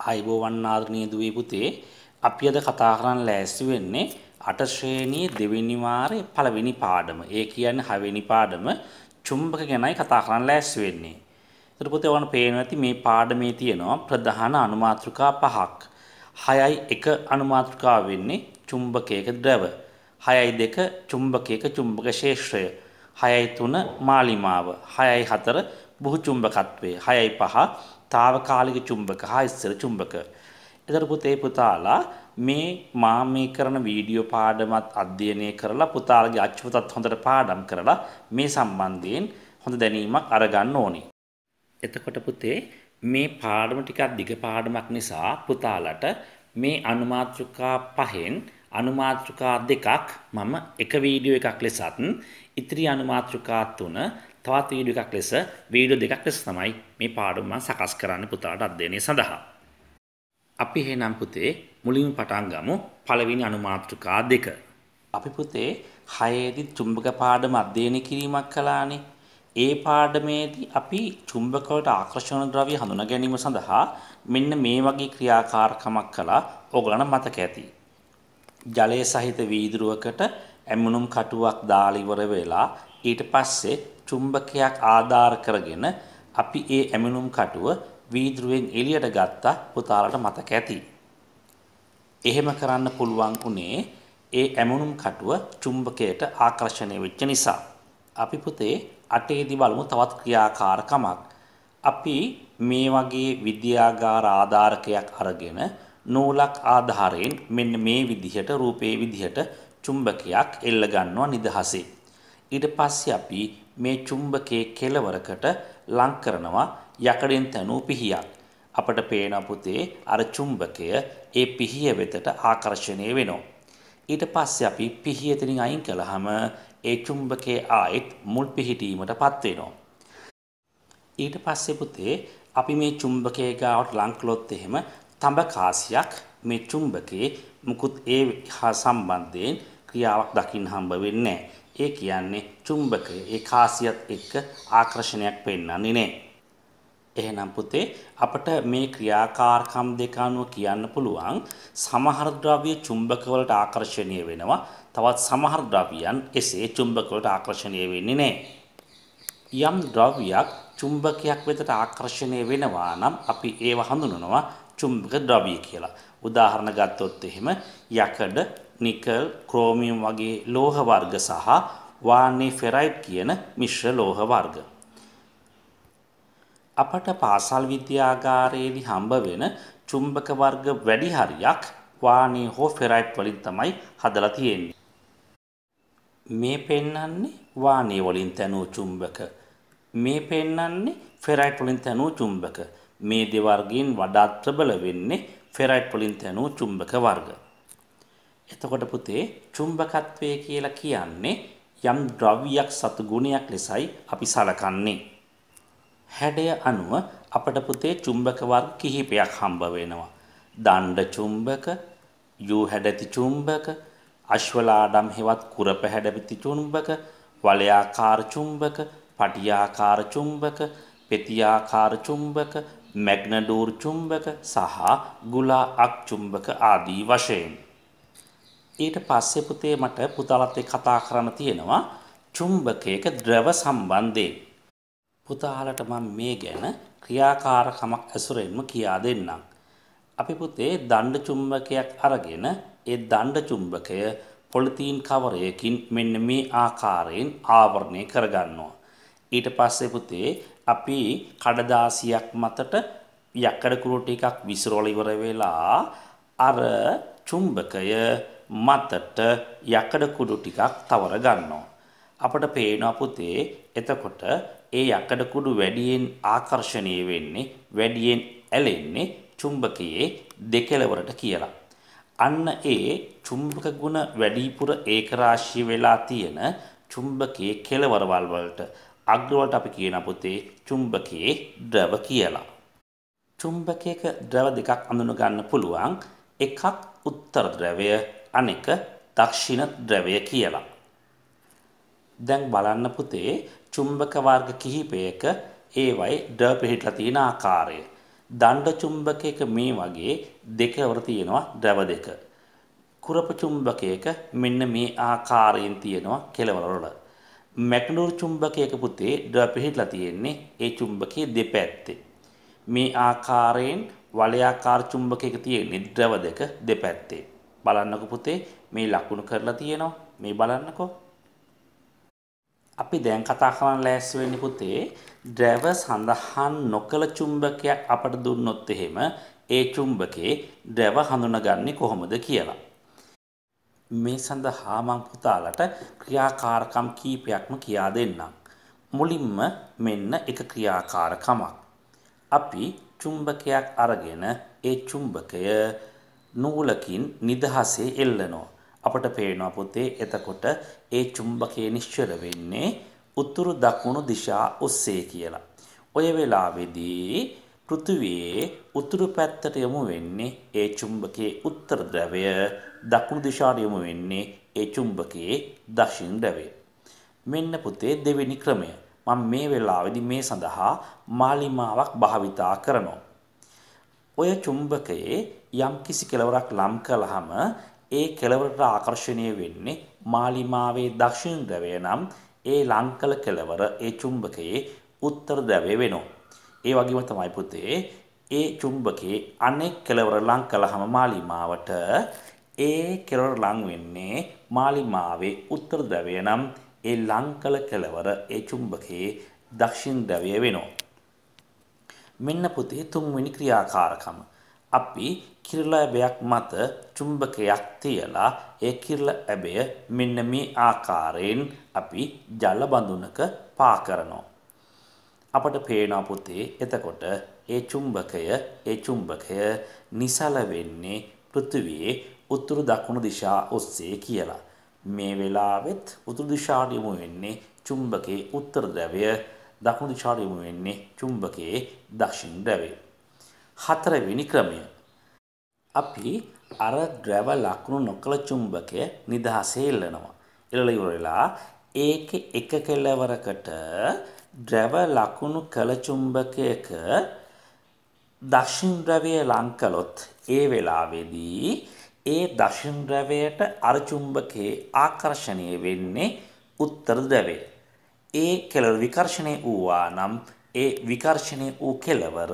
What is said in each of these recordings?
අයිබෝවන් ආදරණීය දුවේ පුතේ අපි අද කතා කරන්න ලෑස්ති වෙන්නේ අට ශ්‍රේණියේ දෙවෙනි වාරයේ පළවෙනි පාඩම. ඒ කියන්නේ හයවෙනි පාඩම චුම්බක ගැනයි කතා කරන්න ලෑස්ති වෙන්නේ. ඒතර පුතේ ඔයාලට පේනවා ඇති මේ පාඩමේ තියෙනවා ප්‍රධාන අනුමාත්‍රිකා පහක්. 6යි 1 අනුමාත්‍රිකාව වෙන්නේ චුම්බකයක ද්‍රව. 6යි 2 චුම්බකයක චුම්බක ශේෂ්ත්‍රය. 6යි 3 මාලිමාව. 6යි 4 බුහු චුම්බකත්වය. 6යි 5 తాවකාලික චුම්බක හා ස්ථිර චුම්බක. එතකොට පුතේ පුතාලා මේ මා මේ කරන වීඩියෝ පාඩමත් අධ්‍යයනය කරලා පුතාලගේ අච්චුතත් හොඳට පාඩම් කරලා මේ සම්බන්ධයෙන් හොඳ දැනීමක් අරගන්න ඕනේ. එතකොට පුතේ මේ පාඩම ටිකක් දිග පාඩමක් නිසා පුතාලට මේ අනුමාත්‍රිකා පහෙන් අනුමාත්‍රිකා දෙකක් මම එක වීඩියෝ එකක් ලෙසත් ඉතිරි අනුමාත්‍රිකා තුන තවත් වීඩියෝ එකක් ලෙස වීඩියෝ දෙකක් ලෙස තමයි මේ පාඩම මම සකස් කරන්න පුතාලට අධ්‍යයනය සඳහා. අපි එහෙනම් පුතේ මුලින්ම පටන් ගමු පළවෙනි අනුමාත්‍රිකා දෙක. අපි පුතේ 6 දී චුම්බක පාඩම අධ්‍යයනය කිරීමක් කළානේ. ඒ පාඩමේදී අපි චුම්බක වලට ආකර්ෂණ ද්‍රව්‍ය හඳුනා ගැනීම සඳහා මෙන්න මේ වගේ ක්‍රියාකාරකමක් කළා. ඕගලන්ට මතක ඇති. ජලය සහිත වීදුරුවකට ඇමුණුම් කටුවක් දාලා ඉවර වෙලා ඊට පස්සේ චුම්බකයක් ආධාර කරගෙන අපි ඒ ඇමුණුම් කටුව වීදුරුවෙන් එළියට ගත්තා පුතාලට මතක ඇති. එහෙම කරන්න පුළුවන් උනේ ඒ ඇමුණුම් කටුව චුම්බකයට ආකර්ෂණය වෙච්ච නිසා. අපි පුතේ අටේදී බලමු තවත් ක්‍රියාකාරකමක්. අපි මේ වගේ විද්‍යාගාර ආධාරකයක් අරගෙන නූලක් ආධාරයෙන් මෙන්න මේ විදිහට රූපේ විදිහට චුම්බකයක් එල්ල ගන්නවා නිදහසේ. ඊට පස්සේ අපි මේ චුම්බකයේ කෙළවරකට ලං කරනවා යකඩෙන් තනූ පිහියක්. අපට පේන පුතේ අර චුම්බකය ඒ පිහිය වෙතට ආකර්ෂණය වෙනවා. ඊට පස්සේ අපි පිහිය එතනින් අයින් කළාම ඒ චුම්බකයේ ආයෙත් මුල් පිහිටීමටපත් වෙනවා. ඊට පස්සේ පුතේ අපි මේ චුම්බකයේ ගාවට ලං කළොත් එහෙම තඹ කාසියක් මේ චුම්බකයේ මුකුත් ඒ හා සම්බන්ධයෙන් ක්‍රියාවක් දකින්න හම්බ වෙන්නේ ඒ කියන්නේ චුම්බකය ඒ කාසියත් එක්ක ආකර්ෂණයක් පෙන්වන්නේ නැහැ. එහෙනම් පුතේ අපට මේ ක්‍රියාකාරකම් දෙක අනුව කියන්න පුළුවන් සමහර ද්‍රව්‍ය චුම්බක වලට ආකර්ෂණීය වෙනවා තවත් සමහර ද්‍රව්‍යයන් එසේ චුම්බක වලට ආකර්ෂණීය වෙන්නේ නැහැ. යම් ද්‍රව්‍යයක් චුම්බකයක් වෙතට ආකර්ෂණය වෙනවා නම් අපි ඒව හඳුනනවා චුම්බක ද්‍රව්‍ය කියලා. උදාහරණ ගත්තොත් එහෙම යකඩ, නිකල්, ක්‍රෝමියම් වගේ ලෝහ වර්ග සහ වාන්නේ ෆෙරයිට් කියන මිශ්‍ර ලෝහ වර්ග. අපට පාසල් විද්‍යාගාරයේදී හම්බ වෙන චුම්බක වර්ග වැඩි හරියක් වානේ හෝ ෆෙරයිට් වලින් තමයි හදලා තියෙන්නේ. මේ පෙන්වන්නේ වානේ වලින් තැනූ චුම්බක. මේ පෙන්වන්නේ ෆෙරයිට් වලින් තැනූ චුම්බක. මේ දෙවර්ගයෙන් වඩාත් ප්‍රබල වෙන්නේ ෆෙරයිට් වලින් තැනූ චුම්බක වර්ග. එතකොට පුතේ චුම්බකත්වය කියලා කියන්නේ යම් ද්‍රව්‍යයක් සතු ගුණයක් ලෙසයි අපි සලකන්නේ. හැඩය අනුව අපට පුතේ චුම්බක වර්ග කිහිපයක් හම්බ වෙනවා. දණ්ඩ චුම්බක, යූ හැඩති චුම්බක, අශ්වලාඩම් හෙවත් කුරප හැඩති චුම්බක, වලයාකාර චුම්බක, පටියාකාර චුම්බක, පෙතියාකාර චුම්බක, මැග්නඩෝර් චුම්බක සහ ගුලා අක් චුම්බක ආදී වශයෙන්. ඊට පස්සේ පුතේ මට පුතාලත් එක්ක කතා කරන්න තියෙනවා චුම්බකයක ද්‍රව සම්බන්ධයෙන්. පුතාලට මම මේ ගැන ක්‍රියාකාරකමක් ඇසුරෙන්ම කියා දෙන්නම්. අපි පුතේ දණ්ඩ චුම්බකයක් අරගෙන ඒ දණ්ඩ චුම්බකය පොලිතීන් කවරයකින් මෙන්න මේ ආකාරයෙන් ආවරණය කරගන්නවා. ඊට පස්සේ පුතේ අපි කඩදාසියක් මතට යකඩ කුරු ටිකක් විසිරවල ඉවර වෙලා අර චුම්බකය මතට යකඩ කුඩු ටිකක් තවර ගන්නවා. අපට පේනවා පුතේ එතකොට ඒ යකඩ කුඩු වැඩියෙන් ආකර්ෂණීය වෙන්නේ වැඩියෙන් ඇලෙන්නේ චුම්බකයේ දෙකලවරට කියලා. අන්න ඒ චුම්බක ගුණ වැඩිපුර ඒකරාශී වෙලා තියෙන චුම්බකයේ කෙලවරවල් වලට අග්‍රවලට අපි කියන පුතේ චුම්බකයේ ද්‍රව කියලා. චුම්බකයක ද්‍රව දෙකක් අඳුන ගන්න පුළුවන් එකක් උත්තර ද්‍රවය අනෙක දක්ෂිණ ද්‍රවය කියලා. දැන් බලන්න පුතේ චුම්බක වර්ග කිහිපයක ඒවයි ද්‍රව පිහිටලා තියෙන ආකාරය. දණ්ඩ චුම්බකයක මේ වගේ දෙකවර තියෙනවා ද්‍රව දෙක. කුරප චුම්බකයක මෙන්න මේ ආකාරයෙන් තියෙනවා කෙලවර වල. මැග්නූර් චුම්බකයක පුතේ ද්‍රව පිහිටලා තියෙන්නේ ඒ චුම්බකයේ දෙපැත්තේ. මේ ආකාරයෙන් වලයාකාර චුම්බකයක තියෙන්නේ ද්‍රව දෙක දෙපැත්තේ. බලන්නකො පුතේ මේ ලකුණු කරලා තියෙනවා. මේ බලන්නකෝ. අපි දැන් කතා කරන්න ලෑස්ති වෙන්නේ පුතේ ද්‍රව සඳහන් නොකළ චුම්බකයක් අපට දුන්නොත් එහෙම ඒ චුම්බකේ ද්‍රව හඳුනගන්නේ කොහොමද කියලා. මේ සඳහා මං පුතාලට ක්‍රියාකාරකම් කීපයක්ම කියා දෙන්නම්. මුලින්ම මෙන්න එක ක්‍රියාකාරකමක්. අපි චුම්බකයක් අරගෙන ඒ චුම්බකය නූලකින් නිදහසේ එල්ලනවා. අපට පේනවා පුතේ එතකොට ඒ චුම්බකය නිශ්චල වෙන්නේ උතුරු දකුණු දිශා ඔස්සේ කියලා. ඔය වෙලාවේදී පෘථිවියේ උතුරු පැත්තට යමු වෙන්නේ ඒ චුම්බකයේ උත්තර ද්‍රවය දකුණු දිශාට යොමු වෙන්නේ ඒ චුම්බකයේ දක්ෂිණ ද්‍රවය. මෙන්න පුතේ දෙවෙනි ක්‍රමය. මම මේ වෙලාවේදී මේ සඳහා මාලිමාවක් භාවිතා කරනවා. ඔය චුම්බකයේ යම් කිසි කෙලවරක් ලම් කළාම ඒ කෙලවරට ආකර්ෂණය වෙන්නේ මාලිමාවේ දක්ෂිණ ද්‍රවය නම් ඒ ලංකල කෙලවර ඒ චුම්බකයේ උත්තර ද්‍රවය වෙනවා. ඒ වගේම තමයි පුතේ ඒ චුම්බකයේ අනෙක් කෙලවර ලං කළාම මාලිමාවට ඒ කෙලවර ලං වෙන්නේ මාලිමාවේ උත්තර ද්‍රවය නම් ඒ ලංකල කෙලවර ඒ චුම්බකයේ දක්ෂිණ ද්‍රවය වෙනවා. මෙන්න පුතේ තුන්වෙනි ක්‍රියාකාරකම. අපි කිරල ඇබයක් මත චුම්බකයක් තියලා ඒ කිරල ඇබය මෙන්න මේ ආකාරයෙන් අපි ජල බඳුනක පා කරනවා. අපට පේනවා පුතේ එතකොට ඒ චුම්බකය ඒ චුම්බකය නිසල වෙන්නේ පෘථිවියේ උතුරු දකුණු දිශා ඔස්සේ කියලා. මේ වෙලාවෙත් උතුරු දිශාට යමු වෙන්නේ චුම්බකයේ උත්තර ද්‍රවය දකුණු දිශාට යමු වෙන්නේ චුම්බකයේ දක්ෂිණ ද්‍රවය. හතරවෙනි ක්‍රමය. අපි අර ද්‍රව ලකුණු නොකළ චුම්බකය නිදහසේ එල්ලනවා. එල්ලලා ඉවර වෙලා ඒකේ එක කෙළවරකට ද්‍රව ලකුණු කළ චුම්බකයක දක්ෂිණ ද්‍රවය ලං කළොත් ඒ වෙලාවේදී ඒ දක්ෂිණ ද්‍රවයට අර චුම්බකයේ ආකර්ෂණය වෙන්නේ උත්තර ද්‍රවය. ඒ කෙළවර විකර්ෂණය වූවා නම් ඒ විකර්ෂණය වූ කෙළවර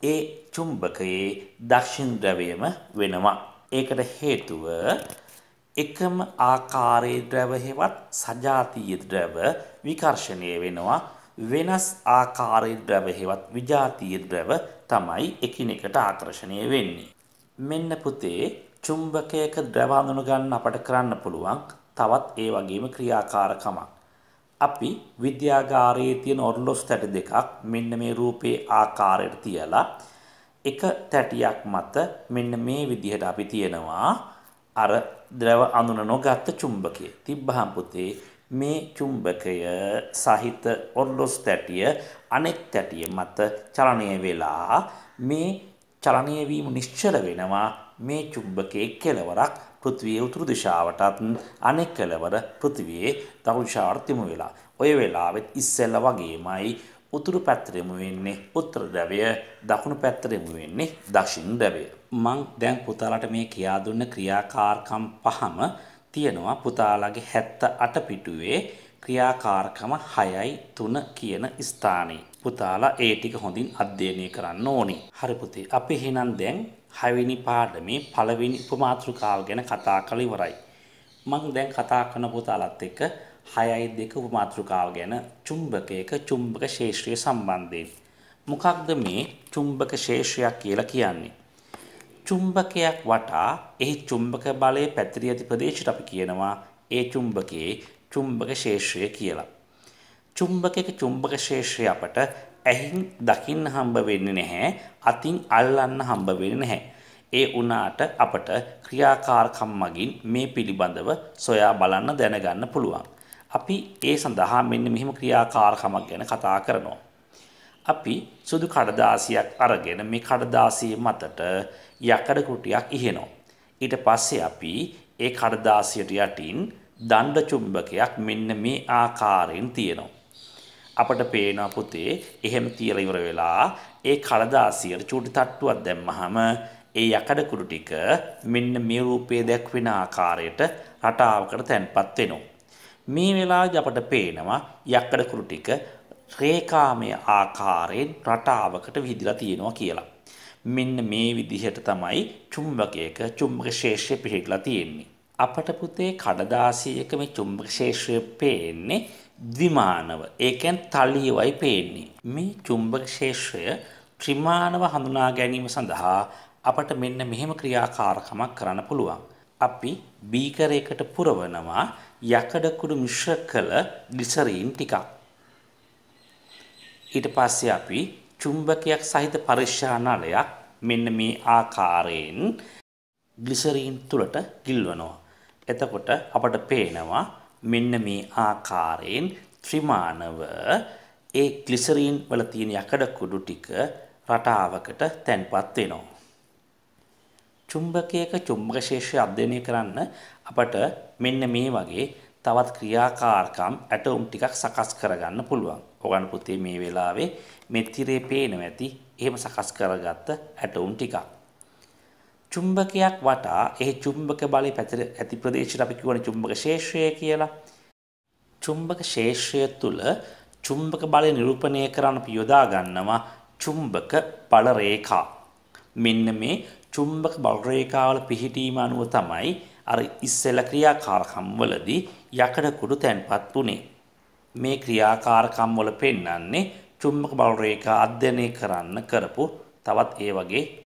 ඒ චුම්බකයේ දක්ෂිණ ද්‍රවයම වෙනවා. ඒකට හේතුව එකම ආකාරයේ ද්‍රව හෙවත් සජාතීය ද්‍රව විකර්ෂණය වෙනවා වෙනස් ආකාරයේ ද්‍රව හෙවත් විජාතීය ද්‍රව තමයි එකිනෙකට ආකර්ෂණය වෙන්නේ. මෙන්න පුතේ චුම්බකයක ද්‍රව හඳුන ගන්න අපට කරන්න පුළුවන් තවත් ඒ වගේම ක්‍රියාකාරකමක්. අපි විද්‍යාගාරයේ තියෙන ඔර්ලොස් තැටි දෙකක් මෙන්න මේ රූපේ ආකාරයට තියලා එක තැටියක් මත මෙන්න මේ විදිහට අපි තියනවා අර ද්‍රව අඳුන නොගත්ත චුම්බකය. තිබ්බහම් පුතේ මේ චුම්බකය සහිත ඔර්ලොස් තැටිය අනෙක් තැටිය මත චලනය වෙලා මේ චලනය වීම නිශ්චල වෙනවා මේ චුම්බකයේ කෙලවරක් පෘථිවියේ උතුරු දිශාවටත් අනෙක් කෙළවර පෘථිවියේ දකුණු දිශාවට යොමු වෙලා. ඔය වෙලාවෙත් ඉස්සෙල්ලා වගේමයි උතුරු පැත්තට යොමු වෙන්නේ උත්තර ද්‍රවය, දකුණු පැත්තට යොමු වෙන්නේ දක්ෂිණ ද්‍රවය. මං දැන් පුතාලට මේ කියා දුන්න ක්‍රියාකාරකම් පහම තියෙනවා පුතාලගේ 78 පිටුවේ ක්‍රියාකාරකම 6යි 3 කියන ස්ථානයේ. පුතාලා ඒ ටික හොඳින් අධ්‍යයනය කරන්න ඕනේ. හරි පුතේ. අපි එහෙනම් දැන් හයවෙනි පාඩමේ පළවෙනි උපමාතෘකාව ගැන කතා කළ ඉවරයි. මම දැන් කතා කරන පුතාලත් එක්ක 6යි 2 උපමාතෘකාව ගැන චුම්බකයක චුම්බක ශේෂ්ත්‍රය සම්බන්ධයෙන්. මොකක්ද මේ චුම්බක ශේෂ්ත්‍රයක් කියලා කියන්නේ? චුම්බකයක් වටා එහි චුම්බක බලය පැතිරී ඇති ප්‍රදේශයට අපි කියනවා ඒ චුම්බකයේ චුම්බක ශේෂ්ත්‍රය කියලා. චුම්බකයක චුම්බක ශේෂ්ත්‍රය අපට ඇහින් දකින්න හම්බ වෙන්නේ නැහැ අතින් අල්ලන්න හම්බ වෙන්නේ නැහැ. ඒ වුණාට අපට ක්‍රියාකාරකම් මගින් මේ පිළිබඳව සොයා බලන්න දැනගන්න පුළුවන්. අපි ඒ සඳහා මෙන්න මෙහෙම ක්‍රියාකාරකමක් ගැන කතා කරනවා. අපි සුදු කඩදාසියක් අරගෙන මේ කඩදාසිය මතට යකඩ කුටියක් ඉහෙනවා. ඊට පස්සේ අපි ඒ කඩදාසියට යටින් දණ්ඩ චුම්බකයක් මෙන්න මේ ආකාරයෙන් තියෙනවා. අපට පේනවා පුතේ එහෙම තියලා ඉවර වෙලා ඒ කලදාසියට චූටි තට්ටුවක් දැම්මහම ඒ යකඩ කුඩු ටික මෙන්න මේ රූපයේ දැක්වෙන ආකාරයට රටාවකට තැන්පත් වෙනවා. මේ වෙලාවේදී අපට පේනවා යකඩ කුඩු ටික රේඛාමය ආකාරයෙන් රටාවකට විහිදලා තියෙනවා කියලා. මෙන්න මේ විදිහට තමයි චුම්බකයක චුම්බක ශේෂ්ත්‍රය පිහිටලා තියෙන්නේ. අපට පුතේ කඩදාසියක මේ චුම්බක ශේෂ්ත්‍රය පේන්නේ ද්විමානව. ඒ කියන්නේ තලියවයි පේන්නේ. මේ චුම්බක ශේෂ්ත්‍රය ත්‍රිමානව හඳුනා ගැනීම සඳහා අපට මෙන්න මෙහෙම ක්‍රියාකාරකමක් කරන්න පුළුවන්. අපි බීකරයකට පුරවනවා යකඩ කුඩු මිශ්‍ර කළ ග්ලිසරීන් ටිකක්. ඊට පස්සේ අපි චුම්බකයක් සහිත පරිශ්‍රා නලයක් මෙන්න මේ ආකාරයෙන් ග්ලිසරීන් තුලට ගිල්වනවා. එතකොට අපට පේනවා මෙන්න මේ ආකාරයෙන් ත්‍රිමානව ඒ ග්ලිසරීන් වල තියෙන යකඩ කුඩු ටික රටාවකට තැන්පත් වෙනවා. චුම්බකයක චුම්බක ශේෂ්ත්‍රය අධ්‍යයනය කරන්න අපට මෙන්න මේ වගේ තවත් ක්‍රියාකාරකම් ඇටෝම් ටිකක් සකස් කරගන්න පුළුවන්. ඔයගොල්ලෝ පුතේ මේ වෙලාවේ මේ තිරේ පේනවා ඇති. එහෙම සකස් කරගත්ත ඇටෝම් ටිකක්. චුම්බකයක් වටා ඒ චුම්බක බලය පැතිර ඇති ප්‍රදේශයට අපි කියවන චුම්බක ශේෂ්ත්‍රය කියලා. චුම්බක ශේෂ්ත්‍රය තුල චුම්බක බලය නිරූපණය කරන්න අපි යොදා ගන්නවා චුම්බක බල රේඛා. මෙන්න මේ චුම්බක බල රේඛාවල පිහිටීම අනුව තමයි අර ඉස්සෙල්ල ක්‍රියාකාරකම් වලදී යකඩ කුඩු තැන්පත් උනේ. මේ ක්‍රියාකාරකම් වල පෙන්වන්නේ චුම්බක බල රේඛා අධ්‍යයනය කරන්න කරපු තවත් ඒ වගේ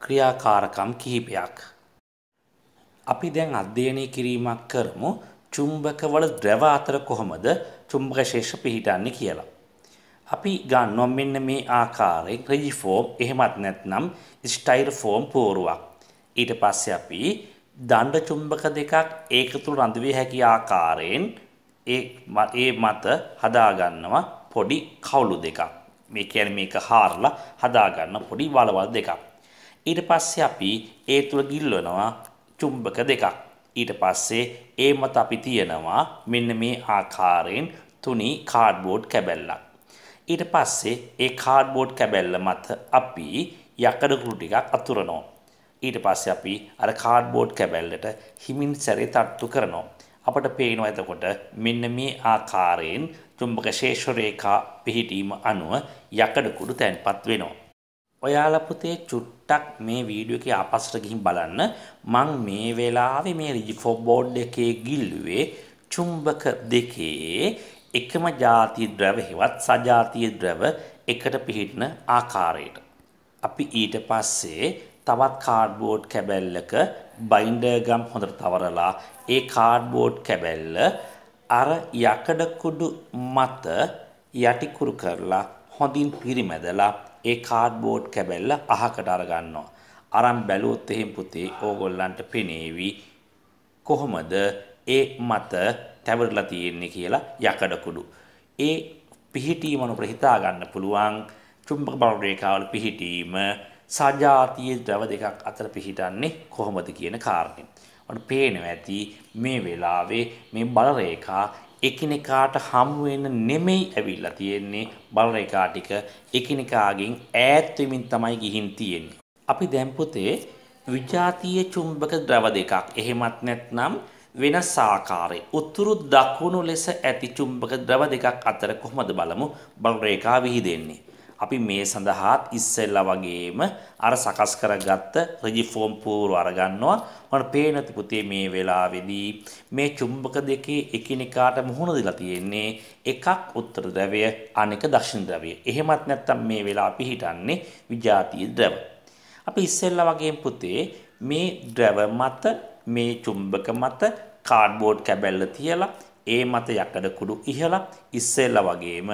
ක්‍රියාකාරකම් කිහිපයක්. අපි දැන් අධ්‍යයනය කිරීමක් කරමු චුම්බකවල ද්‍රව අතර කොහොමද චුම්බක ශේෂ පිහිටන්නේ කියලා. අපි ගන්නවා මෙන්න මේ ආකාරයෙන් රෙජිෆෝම් එහෙමත් නැත්නම් ස්ටයිරෆෝම් පෝරුවක්. ඊට පස්සේ අපි දණ්ඩ චුම්බක දෙකක් ඒක තුල රඳවිය හැකි ආකාරයෙන් ඒ ඒ මත හදාගන්නවා පොඩි කවුළු දෙකක්. මේ කියන්නේ මේක හාරලා හදාගන්න පොඩි වලවල් දෙකක්. ඊට පස්සේ අපි ඒ තුල ගිල්වනවා චුම්බක දෙකක්. ඊට පස්සේ ඒ මත අපි තියනවා මෙන්න මේ ආකාරයෙන් තුනි කාඩ්බෝඩ් කැබැල්ලක්. ඊට පස්සේ ඒ කාඩ්බෝඩ් කැබැල්ල මත අපි යකඩ කුළු ටිකක් අතුරනවා. ඊට පස්සේ අපි අර කාඩ්බෝඩ් කැබැල්ලට හිමින් සැරේ තට්ටු කරනවා. අපට පේනවා එතකොට මෙන්න මේ ආකාරයෙන් චුම්බක ශේෂ රේඛා පිහිටීම අනුව යකඩ කුඩු තැන්පත් වෙනවා. ඔයාලා පුතේ චුට්ටක් මේ වීඩියෝ එකේ ආපස්සට ගිහින් බලන්න මං මේ වෙලාවේ මේ රිජිෆෝ බෝඩ් එකේ ගිල්ලුවේ චුම්බක දෙකේ එකම ಜಾතිය ද්‍රව හෙවත් සජාතිය ද්‍රව එකට පිහිටන ආකාරයට. අපි ඊට පස්සේ තවත් කාඩ්බෝඩ් කැබැල්ලක බයින්ඩර් ගම් හොඳට තවරලා ඒ කාඩ්බෝඩ් කැබැල්ල අර යකඩ කුඩු මත යටිකුරු කරලා හොඳින් පිරිමැදලා ඒ කාඩ්බෝඩ් කැබැල්ල අහකට අරගන්නවා. අරන් බැලුවොත් එහෙම පුතේ ඕගොල්ලන්ට පෙනේවි කොහොමද ඒ මත තැවරලා තියෙන්නේ කියලා යකඩ කුඩු. ඒ පිහිටීම අනුව හිතා ගන්න පුළුවන් චුම්බක බල රේඛාවල පිහිටීම සජාතීය ද්‍රව දෙකක් අතර පිහිටන්නේ කොහොමද කියන කාරණය. ඔන්න පේනවා ඇති මේ වෙලාවේ මේ බල රේඛා එකිනෙකාට හමු වෙන නෙමෙයි ඇවිල්ලා තියෙන්නේ බල රේඛා ටික එකිනෙකාගෙන් ඈත් වෙමින් තමයි ගිහින් තියෙන්නේ. අපි දැන් පුතේ විජාතීය චුම්බක ද්‍රව දෙකක් එහෙමත් නැත්නම් වෙනස් ආකාරයේ උතුරු දකුණු ලෙස ඇති චුම්බක ද්‍රව දෙකක් අතර කොහොමද බලමු බල රේඛා විහිදෙන්නේ. අපි මේ සඳහාත් ඉස්සෙල්ලා වගේම අර සකස් කරගත්ත රෙජිෆෝම් පූර්ව අරගන්නවා. මම පේනති පුතේ මේ වෙලාවේදී මේ චුම්බක දෙකේ එකිනෙකාට මුහුණ දීලා තියෙන්නේ එකක් උත්තර ද්‍රවය අනෙක දක්ෂිණ ද්‍රවය. එහෙමත් නැත්නම් මේ වෙලාව පිහිටන්නේ විජාතීය ද්‍රව. අපි ඉස්සෙල්ලා වගේම පුතේ මේ ද්‍රව මත මේ චුම්බක මත කාඩ්බෝඩ් කැබැල්ල තියලා ඒ මත යකඩ කුඩු ඉහලා ඉස්සෙල්ලා වගේම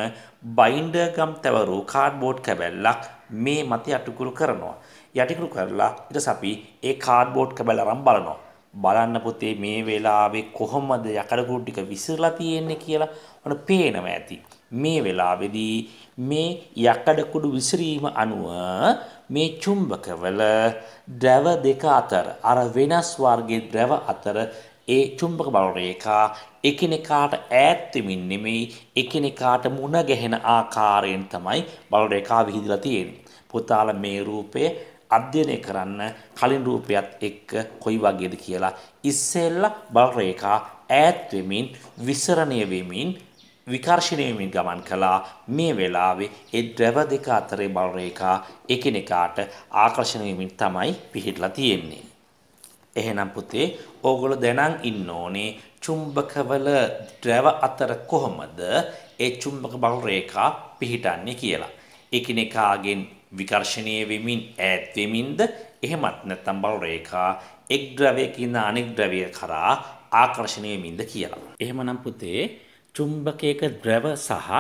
බයින්ඩර් ගම් තැවරූ කාඩ්බෝඩ් කැබැල්ලක් මේ මත යටිකුරු කරනවා. යටිකුරු කරලා ඊට අපි ඒ කාඩ්බෝඩ් කැබැල්ල අරන් බලනවා. බලන්න පුතේ මේ වෙලාවේ කොහොමද යකඩ කුඩු ටික විසිරලා තියෙන්නේ කියලා ඔන්න පේනවා ඇති. මේ වෙලාවේදී මේ යකඩ කුඩු විසිරීම අනුව මේ චුම්බකවල ද්‍රව දෙක අතර අර වෙනස් වර්ගයේ ද්‍රව අතර ඒ චුම්බක බල රේඛා එකිනෙකාට ඈත් වෙමින් නෙමෙයි එකිනෙකාට මුණ ගැහෙන ආකාරයෙන් තමයි බල රේඛා විහිදලා තියෙන්නේ. පුතාලා මේ රූපය අධ්‍යයනය කරන්න කලින් රූපයත් එක්ක කොයි වගේද කියලා ඉස්සෙල්ලා බල රේඛා ඈත් වෙමින් විසරණය වෙමින් විකර්ශණය වෙමින් ගමන් කළා මේ වෙලාවේ ඒ ද්‍රව දෙක අතරේ බල රේඛා එකිනෙකාට ආකර්ෂණය වෙමින් තමයි පිහිටලා තියෙන්නේ. එහෙනම් පුතේ ඕගොල්ලෝ දැනන් ඉන්න ඕනේ චුම්බකවල ද්‍රව අතර කොහොමද ඒ චුම්බක බල රේඛා පිහිටන්නේ කියලා. එකිනෙකාගෙන් විකර්ශනීය වෙමින් ඈත් වෙමින්ද එහෙමත් නැත්නම් බල රේඛා එක් ද්‍රවයකින් අනෙක් ද්‍රවය කරා ආකර්ෂණය වෙමින්ද කියලා. එහෙමනම් පුතේ චුම්බකයක ද්‍රව සහ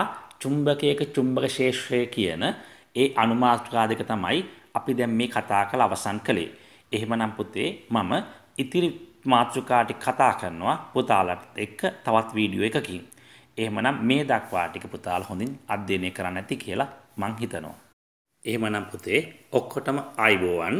චුම්බකයක චුම්බක ශේෂ්ත්‍රය කියන ඒ අනුමාත්‍රා දෙක තමයි අපි දැන් මේ කතා කරලා අවසන් කළේ. එහෙමනම් පුතේ මම ඉතිරි මාතෘකා ටික කතා කරනවා පුතාලත් එක්ක තවත් වීඩියෝ එකකින්. එහෙමනම් මේ දක්වා ටික පුතාලා හොඳින් අධ්‍යයනය කරන්න ඇති කියලා මං හිතනවා. එහෙමනම් පුතේ ඔක්කොටම ආයිබෝවන්